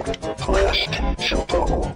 Plastic to.